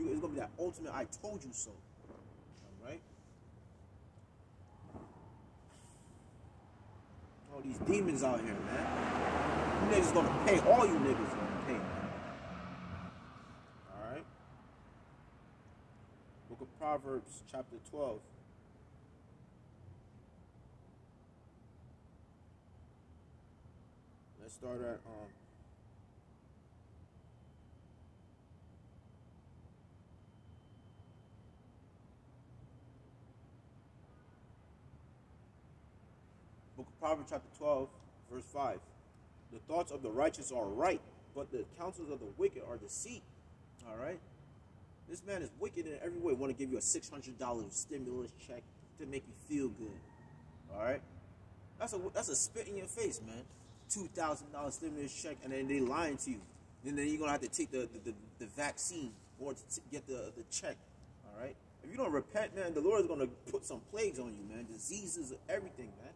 It's gonna be that ultimate "I told you so." All right. All these demons out here, man. You niggas gonna pay. All you niggas gonna pay, man. All right. Book of Proverbs, chapter twelve. Let's start at um. Proverbs, chapter 12, verse 5. The thoughts of the righteous are right, but the counsels of the wicked are deceit. All right? This man is wicked in every way. Want to give you a $600 stimulus check to make you feel good. All right? That's a that's a spit in your face, man. $2,000 stimulus check, and then they lying to you. Then, then you're going to have to take the, the, the, the vaccine or to get the, the check. All right? If you don't repent, man, the Lord is going to put some plagues on you, man. Diseases, everything, man.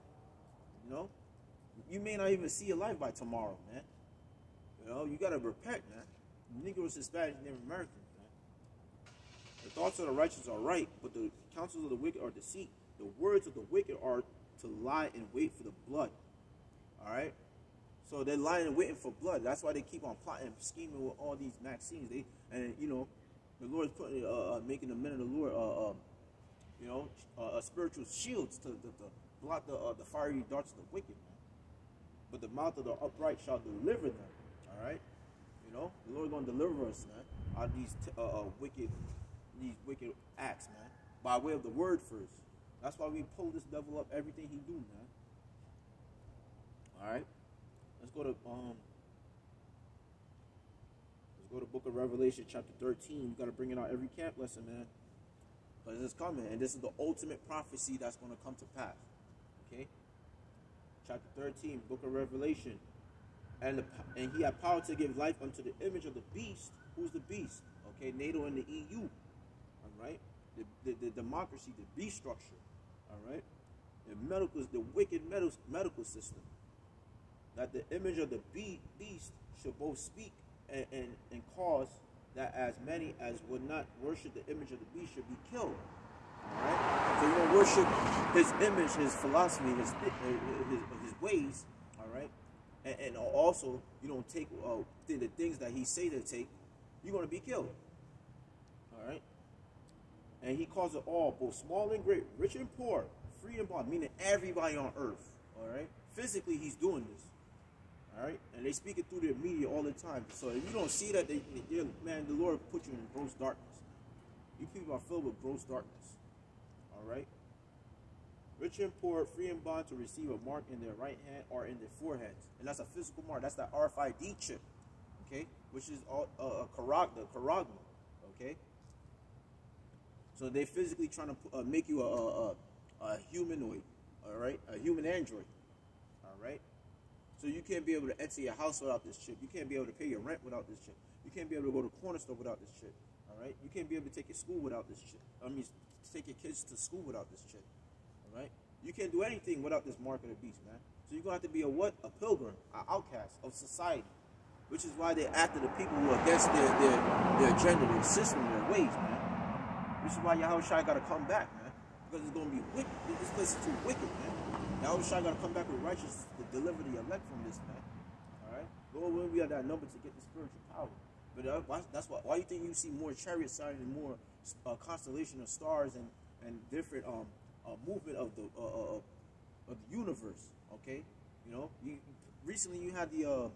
You know, you may not even see your life by tomorrow, man. You know, you gotta repent, man. Negroes, Hispanics, Native Americans, man. The thoughts of the righteous are right, but the counsels of the wicked are deceit. The words of the wicked are to lie and wait for the blood. All right. So they're lying and waiting for blood. That's why they keep on plotting and scheming with all these vaccines. They and you know, the Lord is putting uh, uh, making the men of the Lord, uh, um, you know, uh, uh, spiritual shields to, to block the uh, the fiery darts of the wicked, man. But the mouth of the upright shall deliver them. All right, you know the Lord gonna deliver us, man, out of these uh, uh, wicked, these wicked acts, man, by way of the word first. That's why we pull this devil up everything he do, man. All right, let's go to um. Let's go to Book of Revelation, chapter 13. You got to bring it out every camp lesson, man. Because it's coming, and this is the ultimate prophecy that's going to come to pass. Okay? Chapter 13, Book of Revelation. And the, and he had power to give life unto the image of the beast. Who's the beast? Okay, NATO and the EU. All right? The, the, the democracy, the beast structure. All right? The medical, the wicked medical, medical system. That the image of the be- beast should both speak and, and, and cause that as many as would not worship the image of the beast should be killed. Right. So you don't worship his image, his philosophy, his his, his ways. All right. And, and also you don't take uh, the, things that he say to take. You're going to be killed. All right. And he calls it all, both small and great, rich and poor, free and bond, meaning everybody on earth. All right. Physically, he's doing this. All right, and they speak it through the media all the time. So if you don't see that, they, man, the Lord put you in gross darkness. You people are filled with gross darkness. All right. Rich and poor, free and bond to receive a mark in their right hand or in their foreheads, and that's a physical mark. That's that RFID chip, okay, which is all, uh, a the charagma, okay. So they physically trying to uh, make you a, a, a, a humanoid, all right, a human android, all right. So you can't be able to enter your house without this chip. You can't be able to pay your rent without this chip. You can't be able to go to corner store without this chip. All right. You can't be able to take your school without this chip. I mean, take your kids to school without this chip. All right. You can't do anything without this mark of the beast, man. So you're gonna have to be a what? A pilgrim, an outcast of society. Which is why they're after the people who are against their their, their agenda, their system, their ways, man. Which is why Yahweh Shai gotta come back, man. Because it's gonna be wicked. This place is too wicked, man. Yahweh Shai gotta come back with righteousness to deliver the elect from this, man. All right, Lord, when we have that number to get the spiritual power. But uh, why, that's why. Why you think you see more chariot signs and more uh, constellation of stars and and different um uh, movement of the uh, uh, of the universe? Okay, you know, you recently you had the uh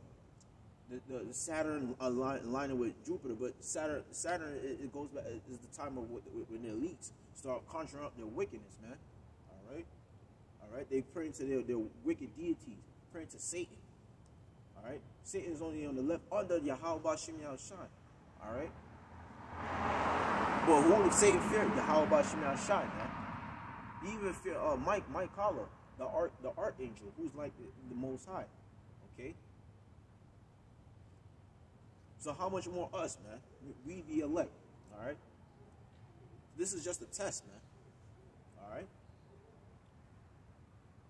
the, the, the Saturn align, aligning with Jupiter, but Saturn Saturn it, it goes back is the time of when the elites start conjuring up their wickedness, man. All right. All right, they pray to their, their wicked deities, praying to Satan. All right, Satan is only on the left under Yahweh Shem Shine. All right, but who did Satan fear? Yahweh Shem Shine, man. He even fear uh, Mike Mike Collar, the art the archangel, who's like the, the Most High. Okay. So how much more us, man? We the elect. All right. This is just a test, man. All right.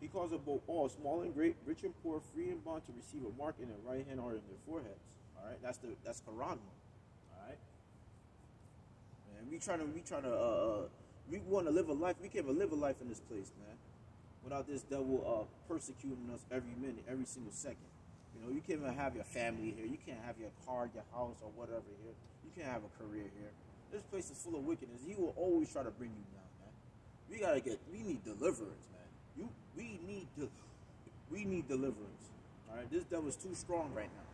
He it both all, small and great, rich and poor, free and bond to receive a mark in their right hand or in their foreheads. All right, that's the that's Quran. All right. Man, we trying to we trying to uh, uh we want to live a life. We can't even live a life in this place, man, without this devil uh persecuting us every minute, every single second. You know, you can't even have your family here. You can't have your car, your house, or whatever here. You can't have a career here. This place is full of wickedness. He will always try to bring you down, man. We gotta get. We need deliverance, man. You. We need to. We need deliverance. All right. This devil is too strong right now.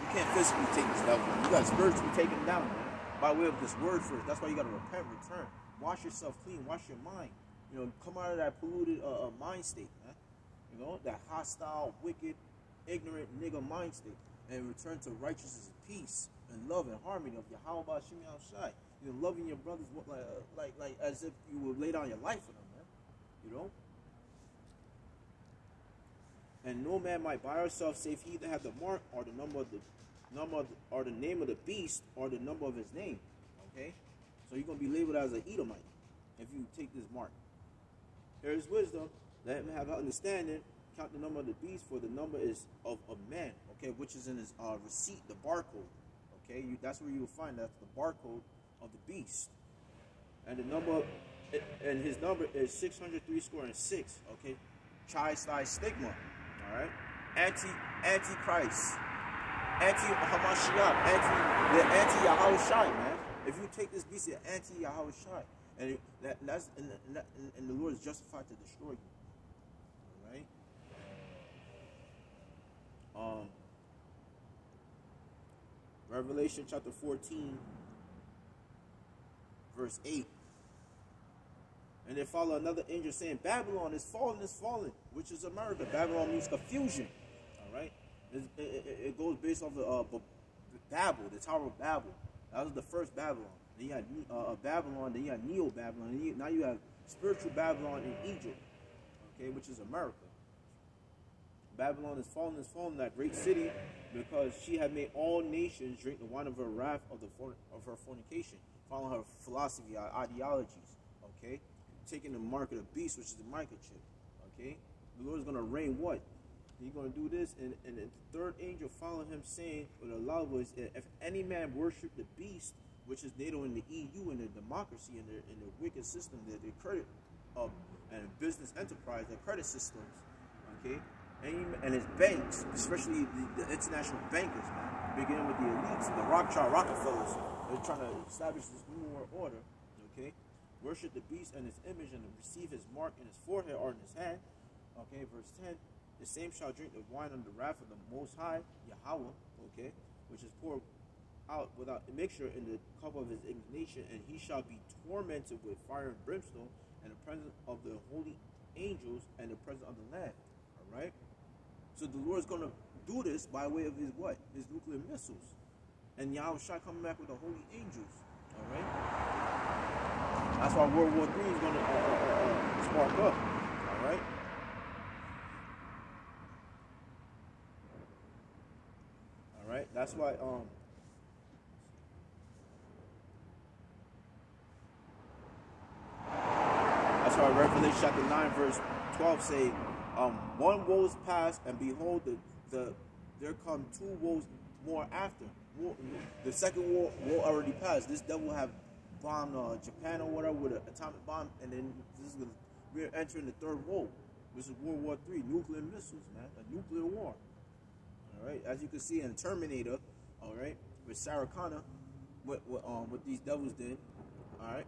You can't physically take this devil. You got spiritually take him down, man. By way of this word first. That's why you got to repent, return, wash yourself clean, wash your mind. You know, come out of that polluted uh, uh, mind state, man. You know, that hostile, wicked, ignorant nigga mind state, and return to righteousness and peace and love and harmony of Yahweh Shimi Shai. You know, loving your brothers like, uh, like, like as if you would lay down your life for them, man. You know. And no man might buy or sell save he that have the mark or the number of the number of or the name of the beast or the number of his name. Okay? So you're gonna be labeled as an Edomite if you take this mark. There is wisdom, let him have understanding, count the number of the beast, for the number is of a man, okay, which is in his uh, receipt, the barcode. Okay, you, that's where you will find that's the barcode of the beast. And the number and his number is 603 score and six, okay? Chi Xi Stigma. Alright? Anti antichrist anti Hamashiach, anti the anti Yahushai, man. If you take this beast, you're anti Yahushai, and that, that's and, and, and, the Lord is justified to destroy you. All right. Um. Revelation chapter 14, verse 8. And then follow another angel saying, Babylon is fallen, is fallen, which is America. Babylon means confusion. All right. It, it, it goes based off of uh, Babel, the Tower of Babel. That was the first Babylon. Then you had uh, Babylon, then you had Neo Babylon, now you have spiritual Babylon in Egypt, okay, which is America. Babylon is fallen, is fallen, that great city, because she had made all nations drink the wine of her wrath of the of her fornication, following her philosophy, ideologies, okay, taking the mark of the beast, which is the microchip, okay. The Lord is going to reign what? He's going to do this, and, and the third angel followed him, saying with a loud voice, If any man worship the beast, which is NATO and the EU and the democracy and the, and the wicked system, the, the credit of and business enterprise, the credit systems, okay, and, and his banks, especially the, the, international bankers, beginning with the elites, and the Rothschild Rockefellers, they're trying to establish this new world order, okay, worship the beast and his image and receive his mark in his forehead or in his hand, okay, verse 10, the same shall drink the wine under the wrath of the Most High, Yahweh, okay, which is poured out without mixture in the cup of his indignation, and he shall be tormented with fire and brimstone, and the presence of the holy angels, and the presence of the Lamb. All right. So the Lord is going to do this by way of his what? His nuclear missiles, and Yahweh shall come back with the holy angels. All right. That's why World War III is going to uh, uh, uh, spark up. All right. right? That's why um That's why Revelation chapter 9 verse 12 say, um, one woe is past, and behold, the, the there come two woes more after. War, the second war, war already passed. This devil have bombed uh, Japan or whatever with an atomic bomb, and then this is we're entering the third war. This is World War Three, nuclear missiles, man, a nuclear war. As you can see in Terminator, all right, with Sarah Connor, what what um what these devils did, all right,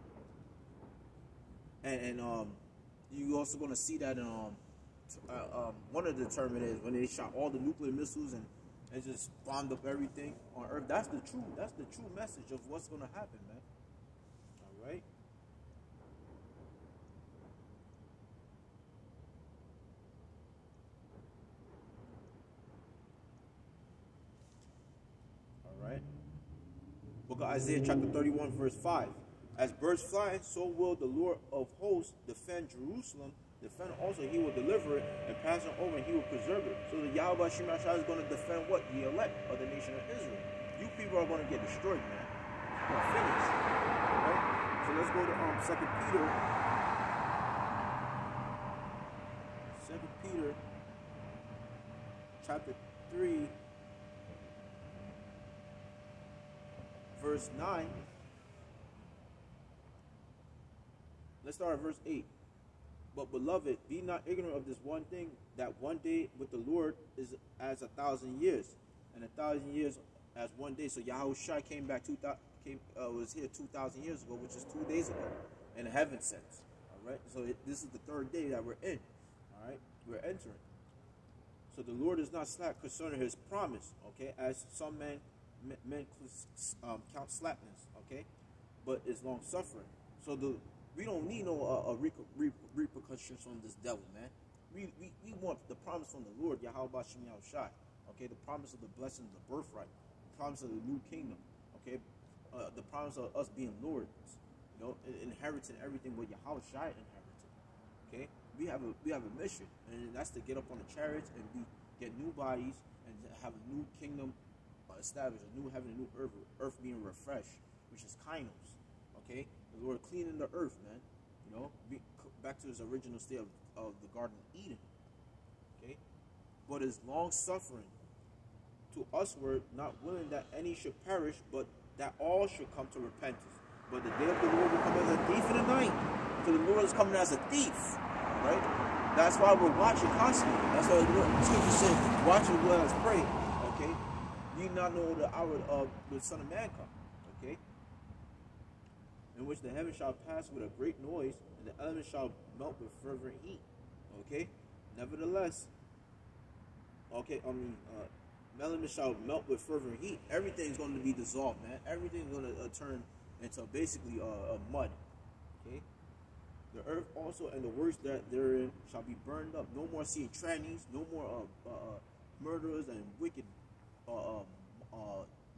and and um you also gonna see that in um uh, um one of the Terminators when they shot all the nuclear missiles and and just bombed up everything on Earth. That's the true that's the true message of what's gonna happen, man. All right. book of Isaiah chapter 31 verse 5. As birds fly, so will the Lord of hosts defend Jerusalem. Defend also, he will deliver it and pass it over and he will preserve it. So the Yahweh Shemashah is going to defend what? The elect of the nation of Israel. You people are going to get destroyed, man. You're finished. Right? So let's go to um Second Peter. Second Peter chapter 3 verse 9, let's start at verse 8. But beloved, be not ignorant of this one thing, that one day with the Lord is as a thousand years, and a thousand years as one day. So Yahushua came back two came uh, was here two thousand years ago, which is two days ago, in heaven sense. All right. So it, this is the third day that we're in. All right, we're entering. So the Lord is not slack concerning His promise. Okay, as some men men um, count slackness. Okay, but it's long suffering. So the we don't need no uh, uh, repercussions from this devil, man. We, we, we want the promise from the Lord, Yahweh Shem Shai. Okay, the promise of the blessing of the birthright, the promise of the new kingdom. Okay, uh, the promise of us being lords. You know, inheriting everything what Yahweh Shai inherited. Okay, we have a we have a mission, and that's to get up on the chariots and be get new bodies and have a new kingdom established, a new heaven, a new earth, earth being refreshed, which is kainos. Okay, the Lord cleaning the earth, man. You know, be, back to his original state of, of the Garden of Eden. Okay? But his long suffering to us were not willing that any should perish, but that all should come to repentance. But the day of the Lord will come as a thief in the night. So the Lord is coming as a thief. Right? That's why we're watching constantly. That's why the scripture says, watch as well as pray. Not know the hour of the Son of Man come okay? in which the heavens shall pass with a great noise, and the elements shall melt with fervent heat. Okay? Nevertheless, okay, I mean, uh, elements shall melt with fervent heat. Everything's going to be dissolved, man. Everything's going to uh, turn into basically uh, mud. Okay? The earth also and the works that therein shall be burned up. No more seeing trannies, no more uh, uh, uh murderers and wicked um,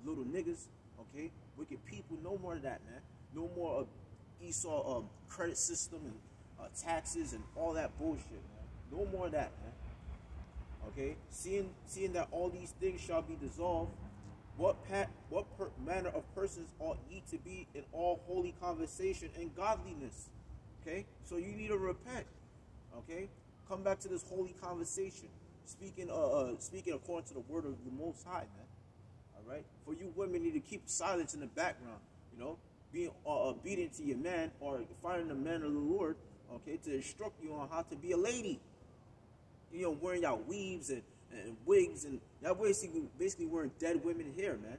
little niggas, okay? Wicked people, no more of that, man. No more of Esau um, credit system and uh, taxes and all that bullshit, man. No more of that, man. Okay, seeing seeing that all these things shall be dissolved, what pat what manner of persons ought ye to be in all holy conversation and godliness? Okay, so you need to repent. Okay, come back to this holy conversation, speaking uh, uh speaking according to the word of the Most High, man. All right, for you women need to keep silence in the background. You know, being uh, obedient to your man or finding the man of the Lord, okay, to instruct you on how to be a lady. You know, wearing y'all weaves and, and wigs and y'all basically basically wearing dead women here, man.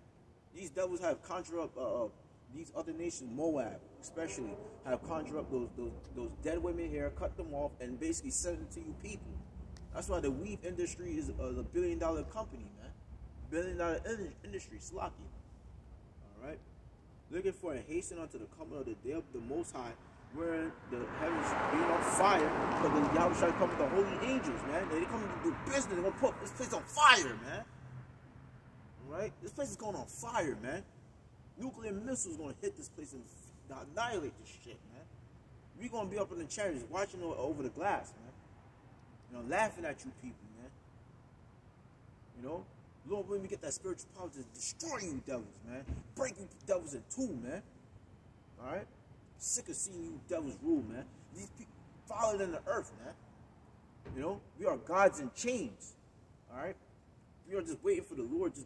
These devils have conjured up uh, uh, these other nations, Moab especially, have conjured up those, those those dead women here, cut them off, and basically send them to you people. That's why the weave industry is a, a billion dollar company, man. Billion dollar industry, slocky. All right looking for and hasten unto the coming of the day of the Most High, where the heavens being on fire, because the Yahweh shall come with the holy angels, man. They come to do business. They're to put this place on fire, man. All right? This place is going on fire, man. Nuclear missiles to hit this place and annihilate this shit, man. we to be up in the chariots watching over the glass, man. You know, laughing at you people, man. You know? Lord, when we get that spiritual power to destroy you devils, man. Break you devils in two, man. All right? Sick of seeing you devils rule, man. These people fallen in the earth, man. You know, we are gods in chains. All right? We are just waiting for the Lord to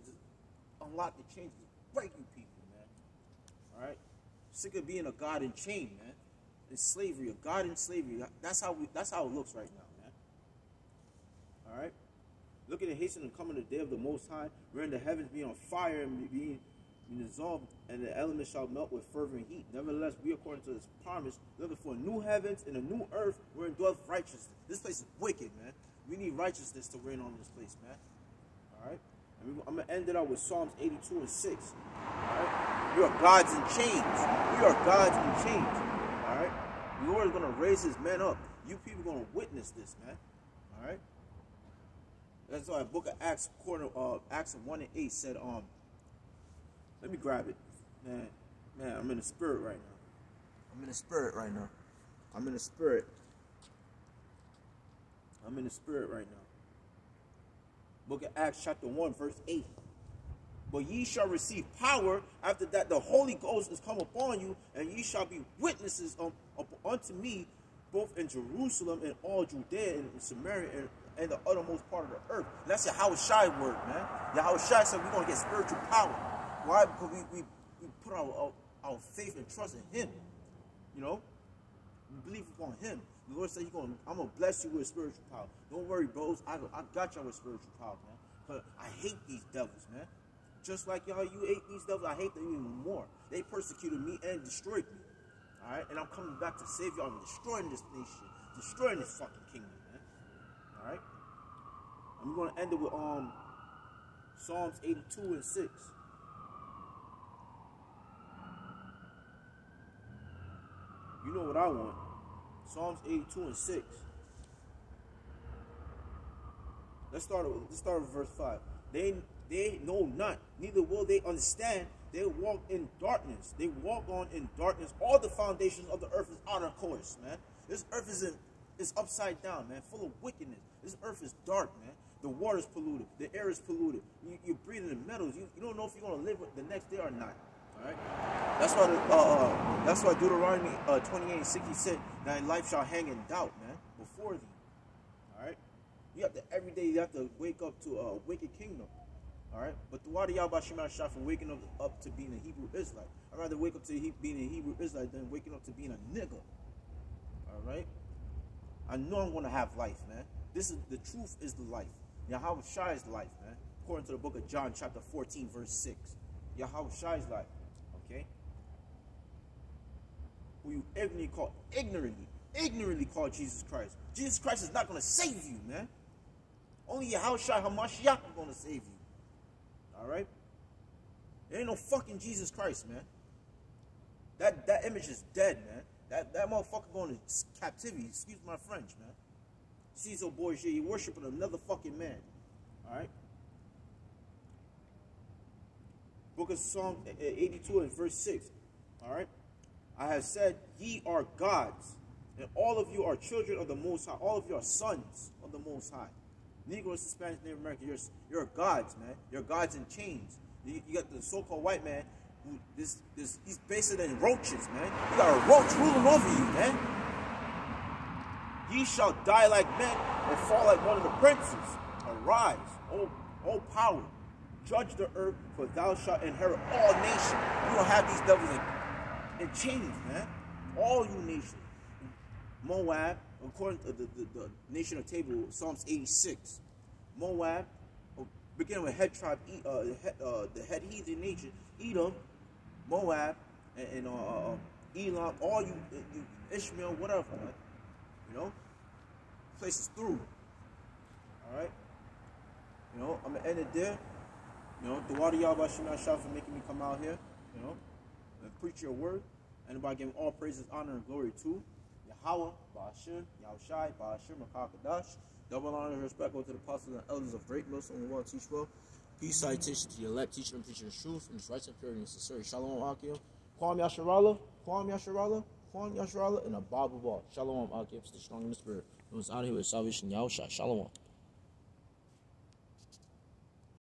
unlock the chains, break you people, man. All right? Sick of being a god in chain, man. In slavery, a god in slavery. That's how we. That's how it looks right now, man. All right. Look at the hasten and coming the day of the Most High, wherein the heavens be on fire and being dissolved, and the elements shall melt with fervent heat. Nevertheless, we, according to his promise, looking for new heavens and a new earth wherein dwelleth righteousness. This place is wicked, man. We need righteousness to reign on this place, man. All right? I'm going to end it out with Psalms 82 and 6. All right? We are gods in chains. We are gods in chains. All right? The Lord is going to raise his men up. You people are going to witness this, man. All right? That's why book of Acts quarter uh Acts one and eight said, um let me grab it. Man, man, I'm in the spirit right now. I'm in the spirit right now. I'm in the spirit. I'm in the spirit right now. Book of Acts chapter 1, verse 8. But ye shall receive power after that the Holy Ghost is come upon you, and ye shall be witnesses um, unto me both in Jerusalem and all Judea and Samaria and and the uttermost part of the earth. And that's Yahweh Shai word, man. Yahweh Shai said we're to get spiritual power. Why? Because we, we, we put our, our, our faith and trust in him. You know? You believe upon Him. The Lord said, "He's gonna I'm gonna bless you with spiritual power. Don't worry, bros. I, I got y'all with spiritual power, man. But I hate these devils, man. Just like y'all, you hate these devils. I hate them even more. They persecuted me and destroyed me. All right, and I'm coming back to save y'all I'm destroying this nation, destroying this fucking kingdom. I'm gonna end it with um Psalms 82 and 6. You know what I want. Psalms 82 and 6. Let's start with let's start with verse 5. They they know not, neither will they understand. They walk in darkness. They walk on in darkness. All the foundations of the earth is out of course, man. This earth is in, is upside down, man, full of wickedness. This earth is dark, man. The water is polluted. The air is polluted. You, you're breathing the metals. You, you don't know if you're gonna live the next day or not. All right. That's why. The, uh, uh, that's why Deuteronomy uh, 28 60 said, "Thy life shall hang in doubt, man, before thee." All right. You have to every day. You have to wake up to a wicked kingdom. All right. But the water Yahweh Shema Shah from waking up, up to being a Hebrew Israelite. I'd rather wake up to being a Hebrew Israelite than waking up to being a nigga. All right. I know I'm gonna have life, man. This is the truth. Is the life. Yahweh Shai's life, man. According to the book of John, chapter 14, verse 6. Yahweh Shai's life. Okay? Who you ignorantly call ignorantly, ignorantly call Jesus Christ. Jesus Christ is not gonna save you, man. Only Yahweh Shai Hamashiach is gonna save you. Alright? There ain't no fucking Jesus Christ, man. That that image is dead, man. That that motherfucker going to captivity. Excuse my French, man. Caesar Borgia, you're worshiping another fucking man. Alright? Book of Psalm eh, eh, 82 and verse 6. Alright? I have said, ye are gods, and all of you are children of the Most High. All of you are sons of the Most High. Negroes, Spanish, Native American, you're, you're gods, man. You're gods in chains. You, you got the so-called white man who this this he's based than roaches, man. You got a roach ruling over you, man. Ye shall die like men and fall like one of the princes. Arise, O, o power, judge the earth, for thou shalt inherit all nations. You don't have these devils in, in chains, man. All you nations. Moab, according to the, the, the nation of table, Psalms 86. Moab, beginning with head tribe, uh, head, uh, the head heathen nation, Edom, Moab, and, and uh, uh Elam, all you, you Ishmael, whatever, man. You know, places through. All right. You know, I'm gonna end it there. You know, the water y'all by Shema Shah for making me come out here. You know, and preach your word. And Anybody giving all praises, honor, and glory to Yahweh, Ba'ashir, Yahushai, Ba'ashir, Makakadash. Double honor and respect go to the apostles and elders of Great Millstone and World Teach Well. Peace, citation to your left, teaching and preaching the truth, and its rights and purity sincerity. Shalom, Akim. Kwam Yasharala, Kwam Yasharala, Kwam Yasharala, and a Bible ball. Shalom, Akim. Stay strong in the spirit. It was out here with salvation. Yahusha. Shalom.